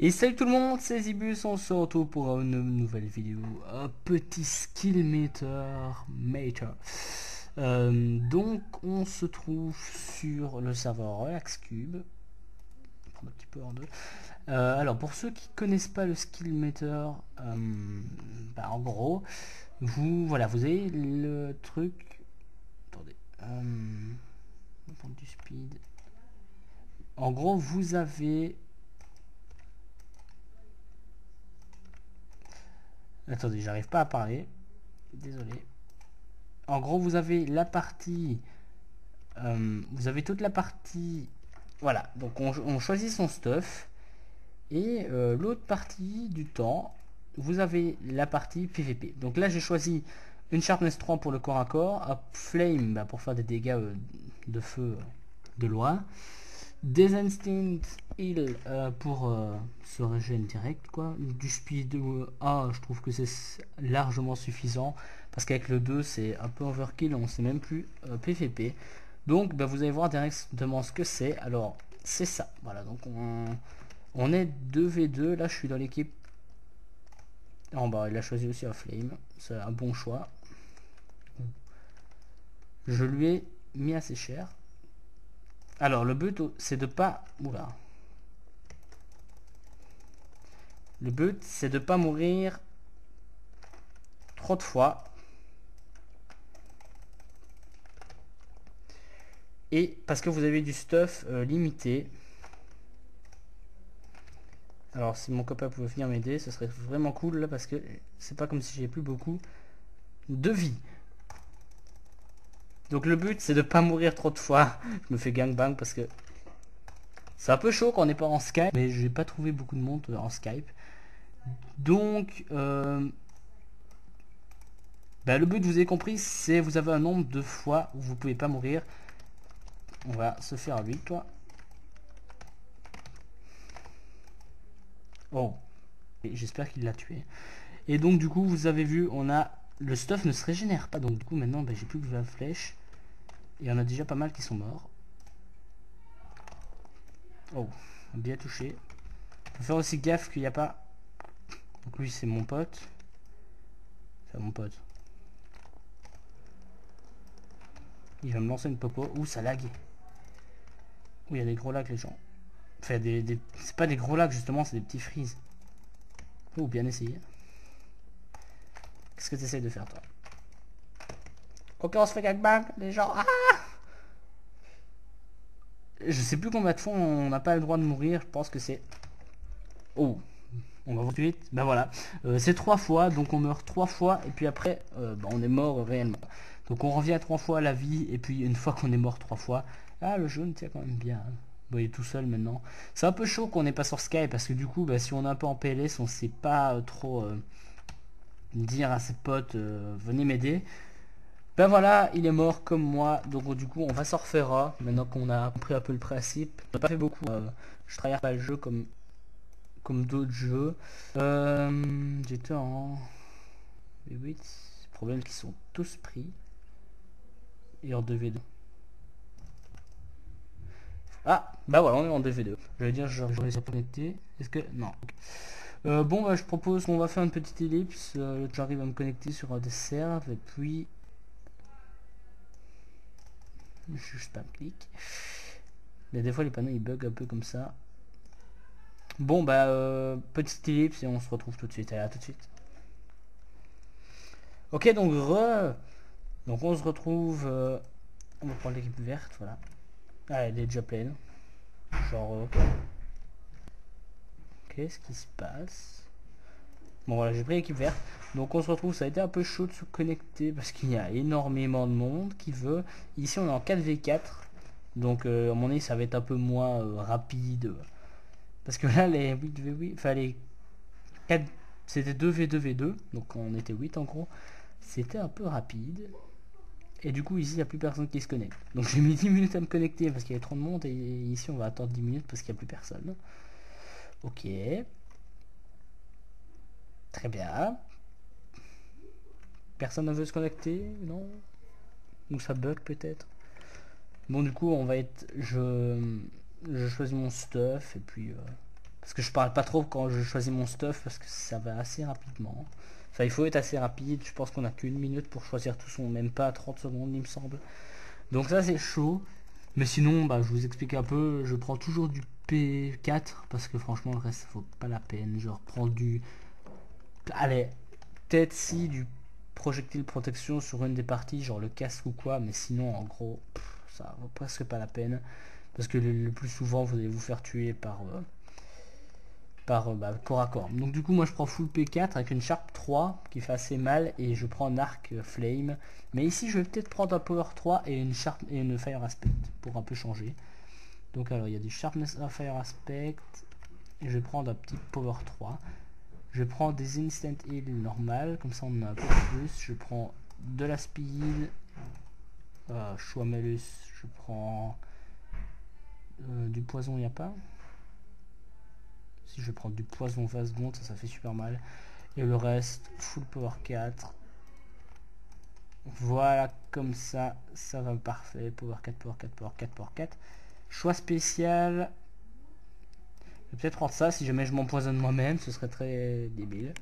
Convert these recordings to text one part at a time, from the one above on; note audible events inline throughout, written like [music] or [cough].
Et salut tout le monde, c'est Zibus, on se retrouve pour une nouvelle vidéo, un petit skill meter. Euh, donc on se trouve sur le serveur RelaxCube. un petit peu en deux. Euh, alors pour ceux qui connaissent pas le skill meter, euh, bah, en gros, vous voilà, vous avez le truc. Attendez, du speed. En gros, vous avez Attendez, j'arrive pas à parler. Désolé. En gros, vous avez la partie... Euh, vous avez toute la partie... Voilà, donc on, choisit son stuff. Et euh, l'autre partie du temps, vous avez la partie PVP. Donc là, j'ai choisi une Sharpness 3 pour le corps à corps, un Flame bah, pour faire des dégâts euh, de feu de loin, des Instinct Heal euh, pour euh, se régénérer direct quoi. Du speed 1 je trouve que c'est largement suffisant parce qu'avec le 2 c'est un peu overkill, on sait même plus PVP. Euh, donc bah, vous allez voir directement ce que c'est. Alors c'est ça. Voilà donc on, on est 2v2. Là je suis dans l'équipe. En bas il a choisi aussi un flame. C'est un bon choix. Je lui ai mis assez cher. Alors, le but, c'est de pas... Oula. Le but, c'est de pas mourir trop de fois. Et parce que vous avez du stuff euh, limité. Alors si mon copain pouvait venir m'aider, ce serait vraiment cool là parce que c'est pas comme si j'ai plus beaucoup de vie. Donc le but c'est de pas mourir trop de fois. Je me fais gangbang parce que c'est un peu chaud quand on n'est pas en Skype. Mais j'ai pas trouvé beaucoup de monde en Skype. Donc euh, bah, le but vous avez compris c'est vous avez un nombre de fois où vous pouvez pas mourir. On va se faire lui toi. Oh. J'espère qu'il l'a tué. Et donc du coup vous avez vu on a le stuff ne se régénère pas. Donc du coup maintenant bah, j'ai plus que 20 flèches. Il y en a déjà pas mal qui sont morts. Oh, bien touché. Faut faire aussi gaffe qu'il n'y a pas... Donc lui c'est mon pote. C'est mon pote. Il va me lancer une popo. Ouh, ça lag. Ouh, il y a des gros lags les gens. Enfin, des, c'est pas des gros lags justement, c'est des petits freezes. Ouh, bien essayé. Qu'est-ce que tu essayes de faire toi? Ok, on se fait gangbang, les gens. Ah je sais plus combien de fois on n'a pas le droit de mourir. Je pense que c'est... Oh on va voir tout de suite. Ben voilà. Euh, c'est trois fois, donc on meurt trois fois, et puis après, euh, ben, on est mort réellement. Donc on revient trois fois à la vie, et puis une fois qu'on est mort trois fois, ah le jaune tient quand même bien. Bon, il est tout seul maintenant. C'est un peu chaud qu'on n'est pas sur Skype, parce que du coup, ben, si on est un peu en PLS, on sait pas euh, trop dire à ses potes, venez m'aider. Ben voilà, il est mort comme moi, donc du coup on va s'en refaire maintenant qu'on a appris un peu le principe. J'ai pas fait beaucoup, euh, je travaille pas le jeu comme comme d'autres jeux. Euh, J'étais en 8 problème qui sont tous pris. Et en 2v2. Ah, bah voilà, on est en 2v2. Je vais dire, j'aurais ça connecté. Est-ce que... Non. Euh, bon, bah, je propose qu'on va faire une petite ellipse. J'arrive à me connecter sur des serves. Et puis, je spam clic. Mais des fois les panneaux ils bug un peu comme ça. Bon bah euh, petite ellipse et on se retrouve tout de suite. Allez, tout de suite. Ok donc re donc on se retrouve euh, on va prendre l'équipe verte voilà. Ah elle est déjà pleine. Genre. Qu'est-ce qui se passe Bon voilà j'ai pris l'équipe verte. Donc on se retrouve, ça a été un peu chaud de se connecter parce qu'il y a énormément de monde qui veut. Ici on est en 4v4. Donc euh, à mon avis ça va être un peu moins euh, rapide. Parce que là les 8v8, enfin les 4, c'était 2v2v2. Donc on était 8 en gros. C'était un peu rapide. Et du coup ici il n'y a plus personne qui se connecte. Donc j'ai mis 10 minutes à me connecter parce qu'il y avait trop de monde. Et ici on va attendre 10 minutes parce qu'il n'y a plus personne. Ok. Très bien. Personne ne veut se connecter Non? Ou ça bug peut-être? Bon du coup on va être... Je, je choisis mon stuff et puis... Euh, Parce que je parle pas trop quand je choisis mon stuff parce que ça va assez rapidement. Enfin, il faut être assez rapide. Je pense qu'on a qu'une minute pour choisir tout son, même pas 30 secondes, il me semble. Donc ça, c'est chaud. Mais sinon, bah, je vous explique un peu. Je prends toujours du P4 parce que franchement, le reste, ça vaut pas la peine. Je reprends du... Allez, peut-être si du projectile protection sur une des parties, genre le casque ou quoi. Mais sinon, en gros, ça vaut presque pas la peine. Parce que le, plus souvent, vous allez vous faire tuer par... Euh, par euh, bah, corps à corps. Donc du coup moi je prends full P4 avec une Sharp 3 qui fait assez mal et je prends un arc flame. Mais ici je vais peut-être prendre un Power 3 et une Sharp et une Fire Aspect pour un peu changer. Donc alors il y a du Sharpness à Fire Aspect et je vais prendre un petit Power 3. Je prends des Instant Heal normal, comme ça on en a un peu plus. Je prends de la Speed, euh, Malus, je prends euh, du poison, il n'y a pas. Si je prendre du poison 20 secondes, ça, ça fait super mal. Et le reste, full power 4. Voilà, comme ça, ça va parfait. Power 4, power 4, power 4, power 4. Choix spécial. Je vais peut-être prendre ça si jamais je m'empoisonne moi-même, ce serait très débile.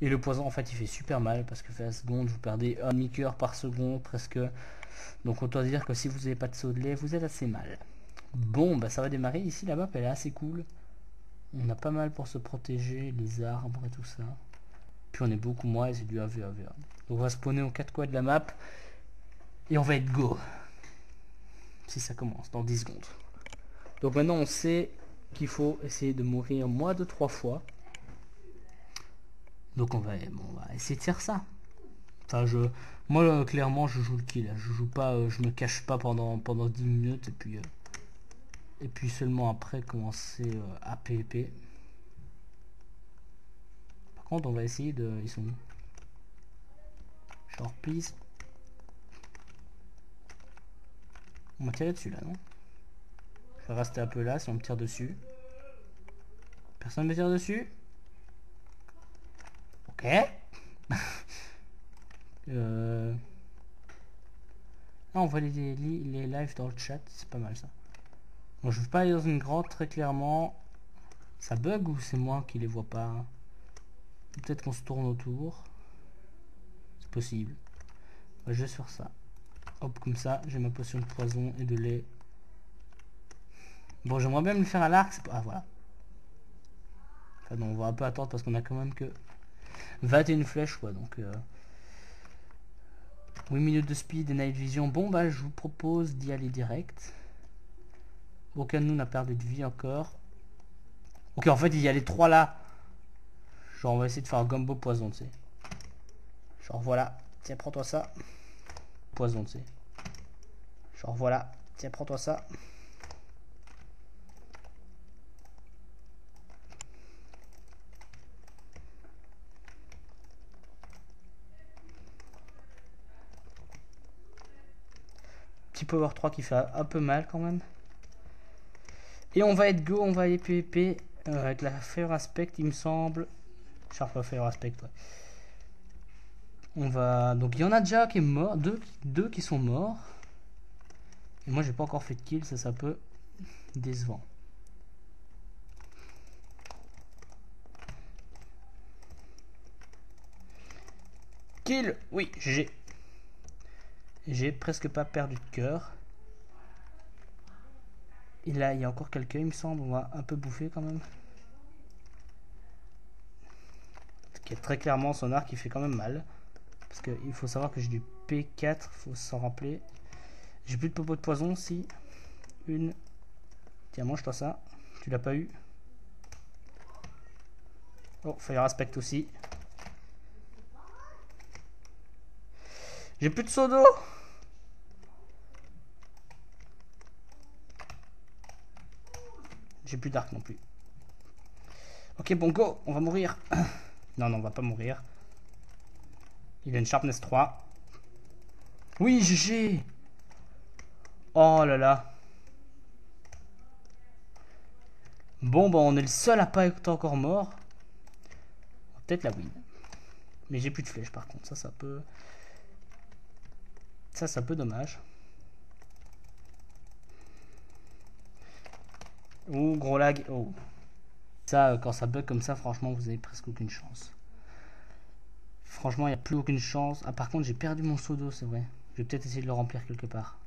Et le poison, en fait, il fait super mal parce que 20 secondes, vous perdez un demi-cœur par seconde presque. Donc autant dire que si vous n'avez pas de saut de lait, vous êtes assez mal. Bon, bah ça va démarrer. Ici, la map, elle est assez cool. On a pas mal pour se protéger, les arbres et tout ça. Puis on est beaucoup moins et c'est du AV, Donc on va spawner aux quatre coins de la map. Et on va être go. Si ça commence, dans 10 secondes. Donc maintenant on sait qu'il faut essayer de mourir moins de trois fois. Donc on va, on va essayer de faire ça. Enfin, je, moi clairement je joue le kill. Je joue pas, euh, je me cache pas pendant pendant 10 minutes et puis euh, et puis seulement après commencer euh, à PvP. Par contre, on va essayer de... Ils sont Short please. On va tirer dessus là, non? Rester un peu là si on me tire dessus. Personne me tire dessus Ok. [laughs] euh... Ah, on voit les, les, les lives dans le chat, c'est pas mal ça. Bon, je veux pas aller dans une grotte très clairement. Ça bug ou c'est moi qui les vois pas? Peut-être qu'on se tourne autour. C'est possible. je vais sur ça. Hop, comme ça, j'ai ma potion de poison et de lait. Bon, j'aimerais bien me faire à l'arc. Ah, voilà. Enfin, on va un peu attendre parce qu'on a quand même que 21 flèches, quoi. Donc, 8 euh, minutes de speed et night vision. Bon, bah, je vous propose d'y aller direct. Aucun de nous n'a perdu de vie encore. Ok, en fait, il y a les trois là. Genre, on va essayer de faire un gumbo poison, tu sais. Genre, voilà. Tiens, prends-toi ça. Poison, tu sais. Genre, voilà. Tiens, prends-toi ça. Power 3 qui fait un peu mal quand même. Et on va être go, on va aller PvP euh, avec la Fire Aspect, il me semble. Sharp Fire Aspect, ouais. On va... Donc il y en a déjà qui est mort, deux, deux qui sont morts. Et moi j'ai pas encore fait de kill, ça ça peut décevant. Kill Oui, j'ai... J'ai presque pas perdu de cœur. Et là, il y a encore quelqu'un, il me semble. On va un peu bouffer quand même. Qui est très clairement son arc qui fait quand même mal. Parce qu'il faut savoir que j'ai du P4, faut s'en rappeler. J'ai plus de popo de poison, si. Une. Tiens, mange-toi ça. Tu l'as pas eu. Oh, Fire Aspect aussi. J'ai plus de seau d'eau J'ai plus d'arc non plus. Ok, bon, go On va mourir. [coughs] non, non, on va pas mourir. Il a une sharpness 3. Oui, GG Oh là là. Bon, bon, on est le seul à pas être encore mort. Peut-être la win. Mais j'ai plus de flèches par contre. Ça, ça peut... Ça, c'est un peu dommage. Ouh, gros lag. Oh. Ça, quand ça bug comme ça, franchement, vous avez presque aucune chance. Franchement, il n'y a plus aucune chance. Ah, par contre, j'ai perdu mon seau d'eau, c'est vrai. Je vais peut-être essayer de le remplir quelque part.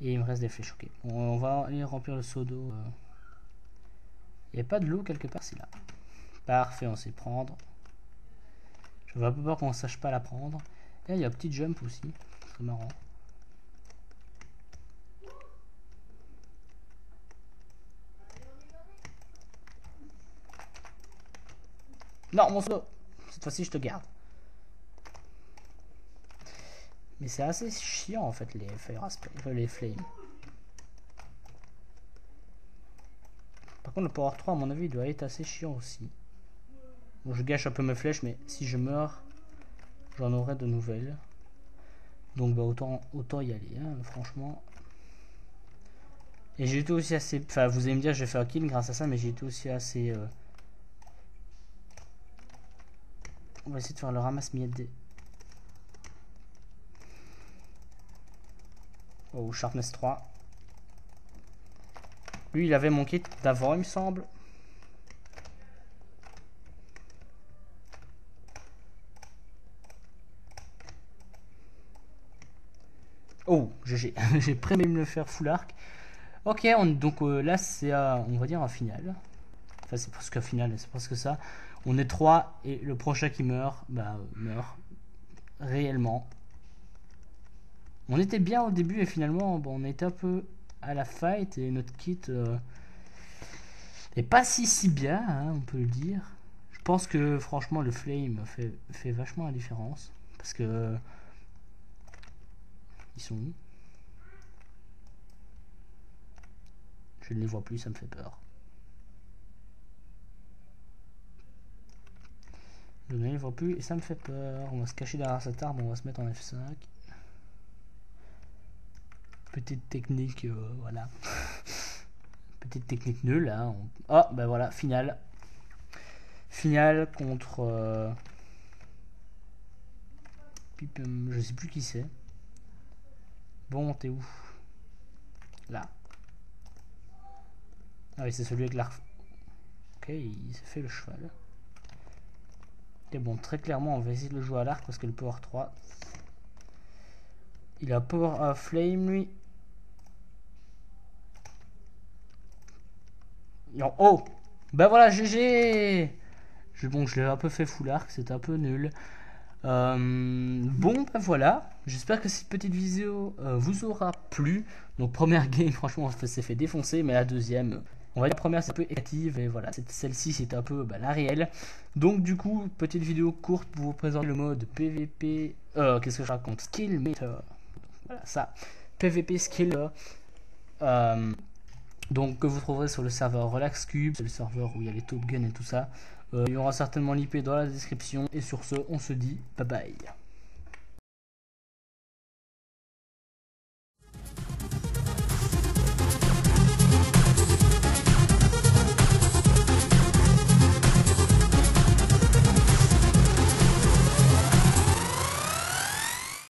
Et il me reste des flèches, ok. on va aller remplir le seau d'eau. Euh. Il n'y a pas de l'eau quelque part, c'est là. Parfait, on sait prendre. Je vois peur qu'on sache pas la prendre. Et il y a un petit jump aussi. C'est marrant. Non, mon seau Cette fois-ci, je te garde. Mais c'est assez chiant, en fait, les fire les flames. Par contre, le Power 3, à mon avis, il doit être assez chiant aussi. Bon, je gâche un peu mes flèches, mais si je meurs, j'en aurai de nouvelles. Donc, bah, autant, autant y aller, hein, franchement. Et j'ai été aussi assez... Enfin, vous allez me dire, j'ai fait un kill grâce à ça, mais j'ai été aussi assez... Euh, on va essayer de faire le ramasse-miettes des... Oh, Sharpness 3. Lui, il avait mon kit d'avant, il me semble. Oh, [laughs] j'ai prêt même le faire full arc. Ok, on, donc euh, là, c'est, on va dire, un final. C'est presque un final, c'est presque ça. On est 3 et le prochain qui meurt, bah, meurt. Réellement. On était bien au début et finalement, bon, on était un peu à la fight et notre kit euh, est pas si si bien, hein, on peut le dire. Je pense que franchement le flame fait vachement la différence parce que ils sont où? Je ne les vois plus, ça me fait peur. Je ne vois plus et ça me fait peur. On va se cacher derrière cet arbre, on va se mettre en F5. Petite technique, euh, voilà. [laughs] Petite technique nulle. Hein. Oh, ben voilà, finale. Finale contre... Euh, je sais plus qui c'est. Bon, t'es où? Là. Ah oui, c'est celui avec l'arc. Ok, il s'est fait le cheval. Et bon, très clairement, on va essayer de le jouer à l'arc parce que le Power 3... Il a Power Flame, lui. Oh Ben voilà, GG je, Bon, je l'ai un peu fait full arc, c'était un peu nul. Euh, bon, ben voilà. J'espère que cette petite vidéo euh, vous aura plu. Donc, première [laughs] game, franchement, on s'est fait défoncer. Mais la deuxième, on va dire la première, c'est un peu écative. Et voilà, celle-ci, c'était un peu bah, la réelle. Donc, du coup, petite vidéo courte pour vous présenter le mode PVP. Euh, qu'est-ce que je raconte? Skill Meter. Voilà, ça. PVP Skill. Euh, donc que vous trouverez sur le serveur Relax Cube, c'est le serveur où il y a les Top Gun et tout ça. Euh, il y aura certainement l'IP dans la description. Et sur ce, on se dit bye bye.